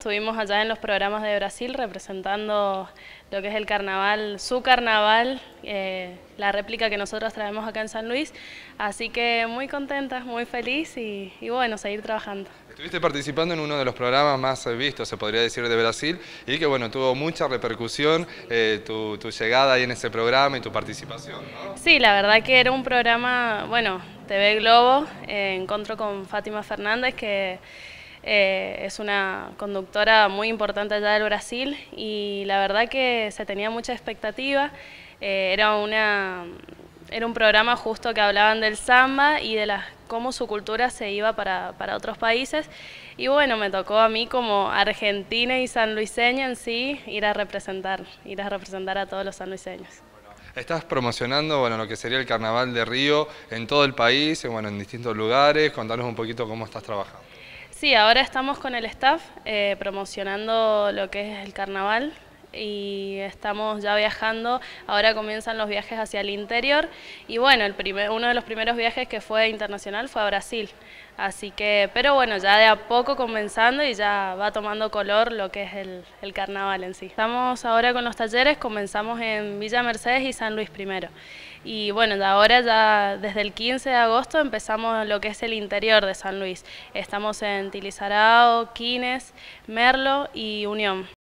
Estuvimos allá en los programas de Brasil representando lo que es el carnaval, su carnaval, eh, la réplica que nosotros traemos acá en San Luis. Así que muy contenta, muy feliz y, bueno, seguir trabajando. Estuviste participando en uno de los programas más vistos, se podría decir, de Brasil y que bueno, tuvo mucha repercusión eh, tu, llegada ahí en ese programa y tu participación. Sí, la verdad que era un programa, bueno, TV Globo, eh, encuentro con Fátima Fernández que eh, es una conductora muy importante allá del Brasil y la verdad que se tenía mucha expectativa. Eh, era, una, era un programa justo que hablaban del samba y de las, cómo su cultura se iba para, para otros países. Y bueno, me tocó a mí como argentina y sanluiseña en sí ir a representar, ir a representar a todos los sanluiseños. Estás promocionando bueno, lo que sería el Carnaval de Río en todo el país, bueno, en distintos lugares. Contanos un poquito cómo estás trabajando. Sí, ahora estamos con el staff eh, promocionando lo que es el carnaval y estamos ya viajando, ahora comienzan los viajes hacia el interior y bueno, el primer, uno de los primeros viajes que fue internacional fue a Brasil, así que, pero bueno, ya de a poco comenzando y ya va tomando color lo que es el, el carnaval en sí. Estamos ahora con los talleres, comenzamos en Villa Mercedes y San Luis primero y bueno, ahora ya desde el 15 de agosto empezamos lo que es el interior de San Luis. Estamos en Tilizarao, Quines, Merlo y Unión.